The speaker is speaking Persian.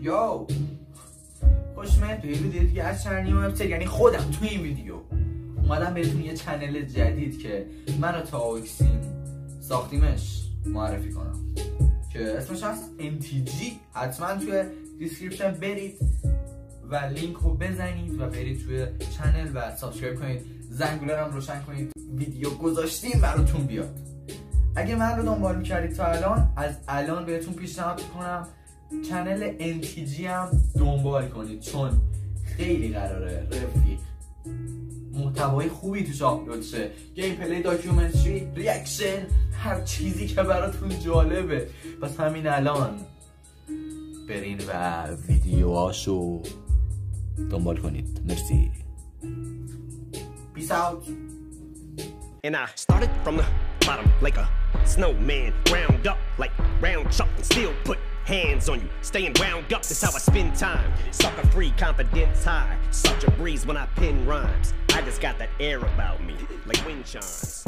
Yo خوش اومدید به یه ویدیو دیگه. از چرنی وبسایت یعنی خودم تو این ویدیو. اومدم بهتون یه channel جدید که من و تاوکسین ساختیمش معرفی کنم. که اسمش هست MTG حتما توی description برید و لینک رو بزنید و برید توی channel و subscribe کنید. زنگوله هم روشن کنید. ویدیو گذاشتیم براتون بیاد. اگه من رو دنبال می‌کردید تا الان از الان بهتون پیشنهاد کنم channel NTG هم دنبال کنید چون خیلی قراره رفیق محتوای خوبی توش آپلود شه. gameplay documentary reaction هر چیزی که براتون جالبه. پس همین الان برین و ویدیوهاشو دنبال کنید. مرسی. Peace out And I started from the bottom like a snowman. Round up like round chuck and still put hands on you. Staying wound up, that's how I spend time. Sucker free, confidence high. Such a breeze when I pen rhymes. I just got that air about me, like wind chimes.